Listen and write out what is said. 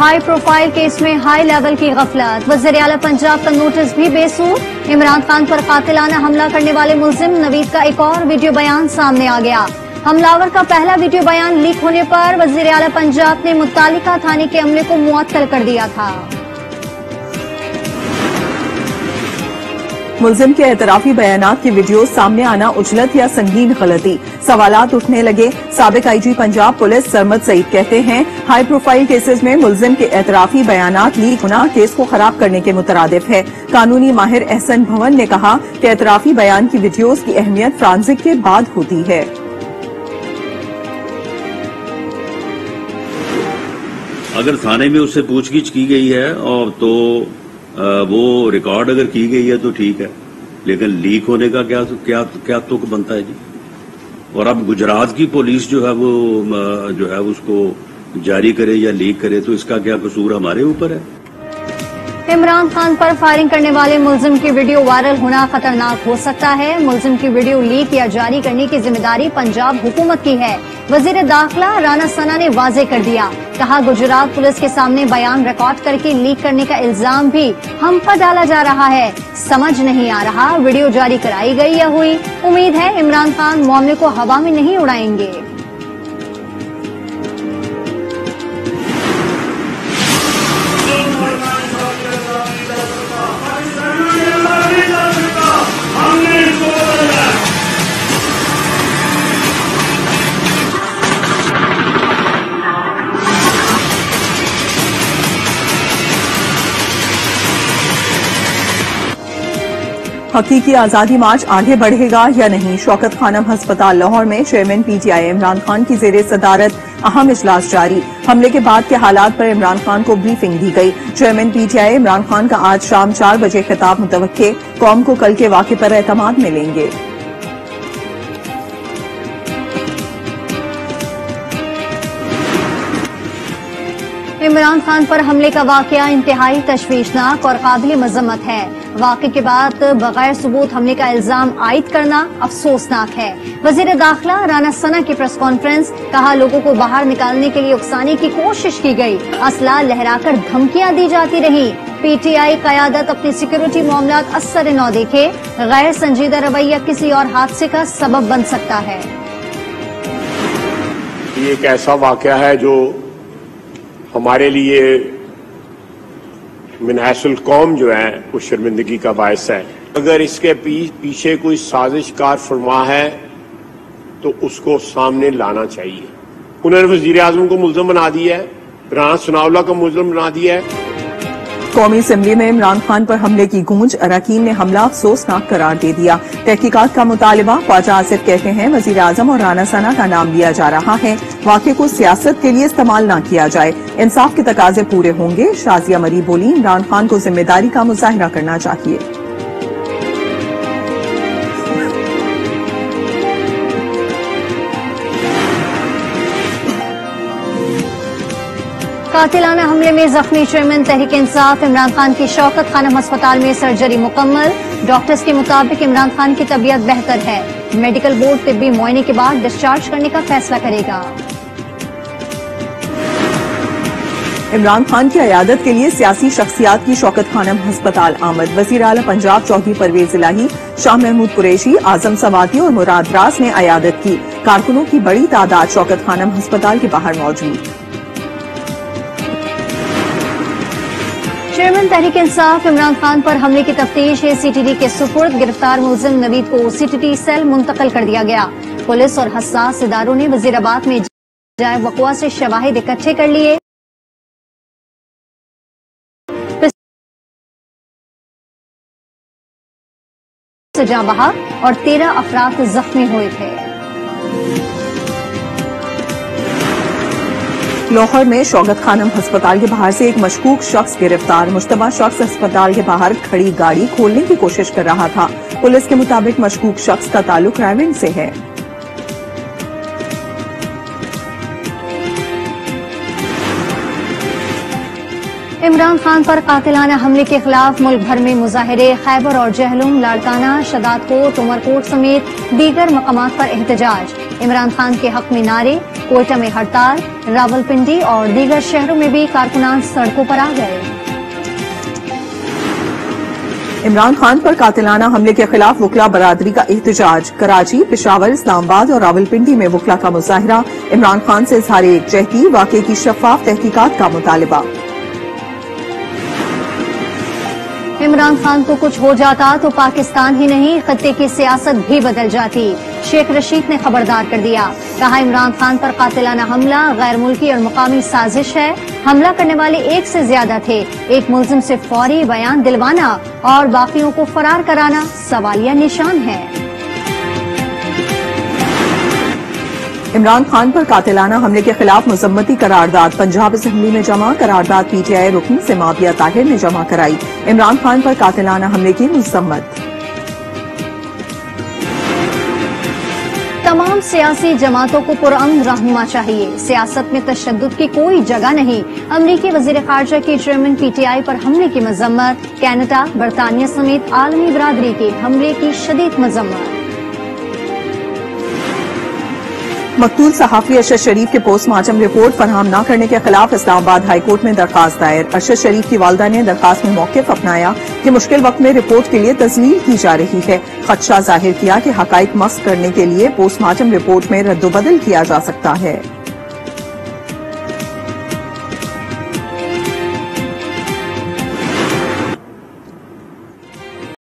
High profile case में high level की गफलत। वज़ीर अला पंजाब का नोटिस भी बेसूर। इमरान खान पर कातिलाना हमला करने वाले मुलिम नवीद का एक और वीडियो बयान सामने आ गया। हमलावर का पहला वीडियो बयान लीक होने पर वज़ीर अला पंजाब ने मुतालिका थाने के अमले को मुअत्तल कर दिया था। मुलजिम के एतराफी बयान की वीडियो सामने आना उजलत या संगीन गलती। सवालात उठने लगे। सबक आईजी पंजाब पुलिस सरमद सईद कहते हैं हाई प्रोफ़ाइल केसेज में मुलजिम के एतराफी बयान लीक होना केस को खराब करने के मुतरदिफ है। कानूनी माहिर एहसन भवन ने कहा कि एतराफी बयान की वीडियोज़ की अहमियत फ्रांसिक के बाद होती है। अगर थाने में उससे पूछगिछ की गई है, और तो वो रिकॉर्ड अगर की गई है तो ठीक है। लेकिन लीक होने का क्या क्या क्या तुक बनता है जी? और अब गुजरात की पुलिस जो है वो जो है उसको जारी करे या लीक करे तो इसका क्या कसूर हमारे ऊपर है? इमरान खान पर फायरिंग करने वाले मुलजिम की वीडियो वायरल होना खतरनाक हो सकता है। मुलजिम की वीडियो लीक या जारी करने की ज़िम्मेदारी पंजाब हुकूमत की है। वज़ीर दाखिला राना सना ने वाजे कर दिया। कहा, गुजरात पुलिस के सामने बयान रिकॉर्ड करके लीक करने का इल्ज़ाम भी हम पर डाला जा रहा है। समझ नहीं आ रहा, वीडियो जारी कराई गई या हुई। उम्मीद है इमरान खान मामले को हवा में नहीं उड़ाएँगे। हकीकी आज़ादी मार्च आगे बढ़ेगा या नहीं? शौकत खानम अस्पताल लाहौर में चेयरमैन पीटीआई इमरान खान की जेर सदारत, अहम इजलास जारी। हमले के बाद के हालात पर इमरान खान को ब्रीफिंग दी गई। चेयरमैन पीटीआई इमरान खान का आज शाम चार बजे खिताब मुतव कौम को कल के वाक़े पर एतमाद मिलेंगे। इमरान खान पर हमले का वाकया इंतहाई तशवीशनाक और काबिल मजम्मत है। वाक़े के बाद बगैर सबूत हमले का इल्ज़ाम आयद करना अफसोसनाक है। वज़ीर दाखिला राना सना की प्रेस कॉन्फ्रेंस कहा लोगों को बाहर निकालने के लिए उकसाने की कोशिश की गई। असला लहराकर धमकियाँ दी जाती रही। पीटीआई कयादत अपनी सिक्योरिटी मामला असर न देखे। गैर संजीदा रवैया किसी और हादसे का सबब बन सकता है। ये एक ऐसा वाक़ है जो हमारे लिए मिनासुल कौम जो है, वो शर्मिंदगी का बायस है। अगर इसके पीछे कोई साजिश साजिशकार फरमा है तो उसको सामने लाना चाहिए। उन्होंने वज़ीर आज़म को मुलजम बना दिया है। राना सुनावला को मुलम बना दिया है। कौमी असम्बली में इमरान खान पर हमले की गूंज, अरकान ने हमला अफसोसनाक करार दे दिया। तहकीकत का मुतालबा, ख्वाजा आसिफ कहते हैं वज़ीर आज़म और राना सना का नाम लिया जा रहा है। वाक़े को सियासत के लिए इस्तेमाल न किया जाए। इंसाफ के तकाजे पूरे होंगे। शाजिया मरी बोली, इमरान खान को ज़िम्मेदारी का मुजाहरा करना चाहिए। कातिलाना हमले में जख्मी चेयरमैन तहरीक इंसाफ इमरान खान की शौकत, खानम अस्पताल में सर्जरी मुकम्मल। डॉक्टर्स के मुताबिक इमरान खान की तबीयत बेहतर है। मेडिकल बोर्ड तिब्बी मुआयने के बाद डिस्चार्ज करने का फैसला करेगा। इमरान खान की अयादत के लिए सियासी शख्सियात की शौकत, खानम अस्पताल आमद। वज़ीर अला पंजाब चौधरी परवेज इलाही, शाह महमूद कुरैशी, आज़म सवाती और मुराद रास ने अयादत की। कारकुनों की बड़ी तादाद शौकत, खानम अस्पताल के बाहर मौजूद। चेयरमैन तहरीक इंसाफ इमरान खान पर हमले की तफ्तीश है सीटीडी के सुपुर्द गिरफ़्तार मुलजिम नवीद को सीटीडी सेल मुंतकिल कर दिया गया। पुलिस और हसास इदारों ने वजीराबाद में जाए वकुआ से शवाहिद इकट्ठे कर लिए। जा बहा और तेरह अफराद जख्मी हुए थे। लाहौर में शौकत खानम अस्पताल के बाहर से एक मशकूक शख्स गिरफ़्तार। मुश्तबा शख्स अस्पताल के बाहर खड़ी गाड़ी खोलने की कोशिश कर रहा था। पुलिस के मुताबिक मशकूक शख्स का ताल्लुक रायविंड से है। इमरान खान पर कातिलाना हमले के खिलाफ मुल्क भर में मुजाहरे, खैबर और जहलुम लाड़काना शदादकोट, उमरकोट समेत दीगर मकाम पर एहतजाज। इमरान खान के हक में नारे कोयटा में हड़ताल रावलपिंडी और दीगर शहरों में भी कारकुनान सड़कों पर आ गए। इमरान खान पर कातिलाना हमले के खिलाफ वकला बरादरी का एहतजाज। कराची पिशावर इस्लामाबाद और रावलपिंडी में वकला का मुजाहरा। इमरान खान से इजहार एकजहती वाकई की शफाफ तहकीकात का मुतालबा। इमरान खान को कुछ हो जाता तो पाकिस्तान ही नहीं खत्ते की सियासत भी बदल जाती। शेख रशीद ने खबरदार कर दिया। कहा इमरान खान पर कातिलाना हमला, गैर मुल्की और मुकामी साजिश है। हमला करने वाले एक से ज़्यादा थे। एक मुलजिम से फौरी बयान दिलवाना और बाकियों को फरार कराना सवालिया निशान है। इमरान खान पर कातिलाना हमले के खिलाफ मजम्मती करारदाद, पंजाब असम्बली में जमा, करारदाद पीटीआई रुकन से माविया ताहिर ने जमा कराई। इमरान खान पर कातिलाना हमले की मजम्मत। सियासी जमातों को पुरान रहनुमा चाहिए। सियासत में तशद की कोई जगह नहीं। अमरीकी वज़ीर खारजा के चेयरमैन पीटीआई पर हमले की मजम्मत। कैनेडा, बरतानिया समेत आलमी बरदरी के हमले की शदीद मजम्मत। मकतूल सहाफी अरशद शरीफ के पोस्टमार्टम रिपोर्ट फराहम न करने के खिलाफ इस्लामाबाद हाईकोर्ट में दरखास्त दायर। अरशद शरीफ की वालदा ने दरखास्त में मौकफ अपनाया कि मुश्किल वक्त में रिपोर्ट के लिए तस्लील की जा रही है। खदशा ज़ाहिर किया कि हकाइक मस्त करने के लिए पोस्टमार्टम रिपोर्ट में रद्दबदल किया जा सकता है।